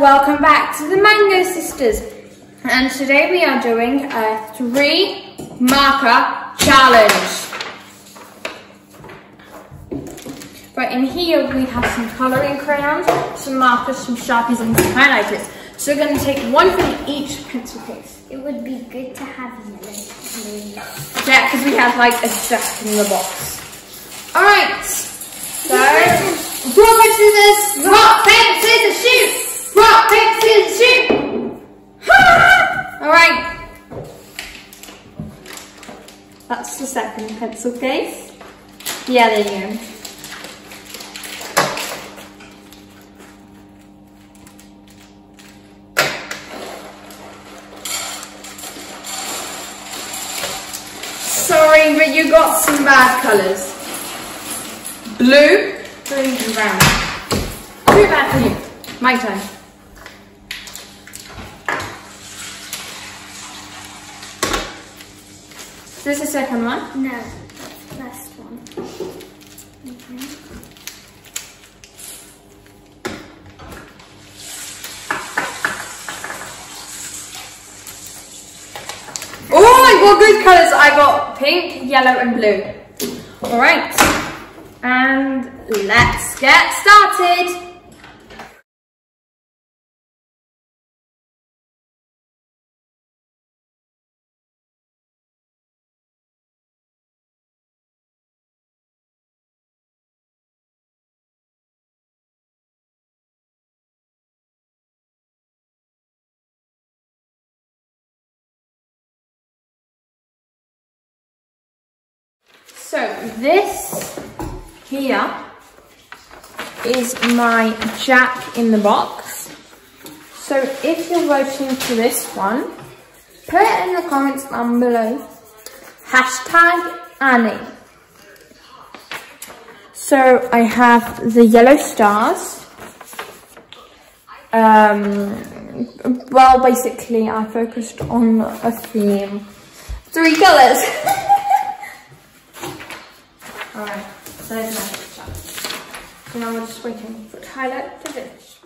welcome back to the Mango Sisters. And today we are doing a three marker challenge. Right, in here we have some colouring crayons, some markers, some sharpies and some highlighters. So we're going to take one from each pencil case. It would be good to have yellow. Yeah, because we have like a stack in the box. Alright, so paper, scissors, rock, paper, scissors, shoot! Rock, paper, scissors, shoot! Alright. That's the second pencil case. Yeah, there you go. Sorry, but you got some bad colours. Blue, green and brown. Too bad for you. My turn. Is this the second one? No, that's the first one. Okay. Oh, I got good colours. I got pink, yellow and blue. Alright. And let's get started. So this here is my Jack in the box. So if you're voting for this one, put it in the comments down below. Hashtag Annie. So I have the yellow stars. Um, well, basically I focused on a theme. Three colours. Alright, so there's my picture. Now we're just waiting for Tyler to finish.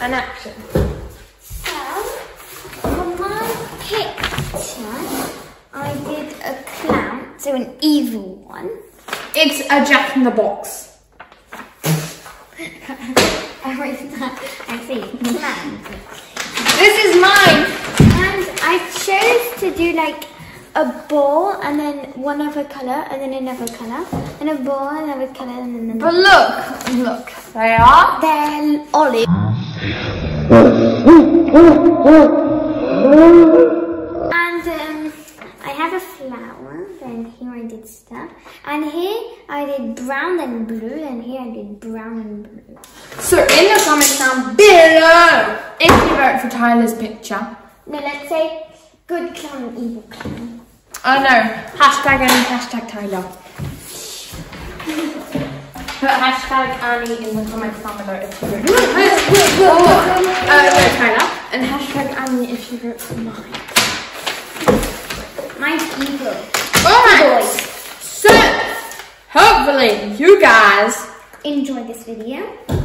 And action. So, for my picture, I did a clown, so an evil one. It's a Jack in the Box. I wrote that. I see. This is mine. And I chose to do like a ball and then one other colour and then another colour and a ball and another colour and then another. But look, look, they are. They're olive. And um, I have a flower, then here I did stuff. And here I did brown and blue, and here I did brown and blue. So in the comments down below, if you vote for Tyler's picture, No, let's say good clown and evil clown. oh no, hashtag Annie, hashtag Tyler. Put hashtag Annie in the comments down below if you vote for uh, Tyler. And hashtag Annie if you vote for mine. Mine's evil. Alright, so hopefully you guys Enjoy this video.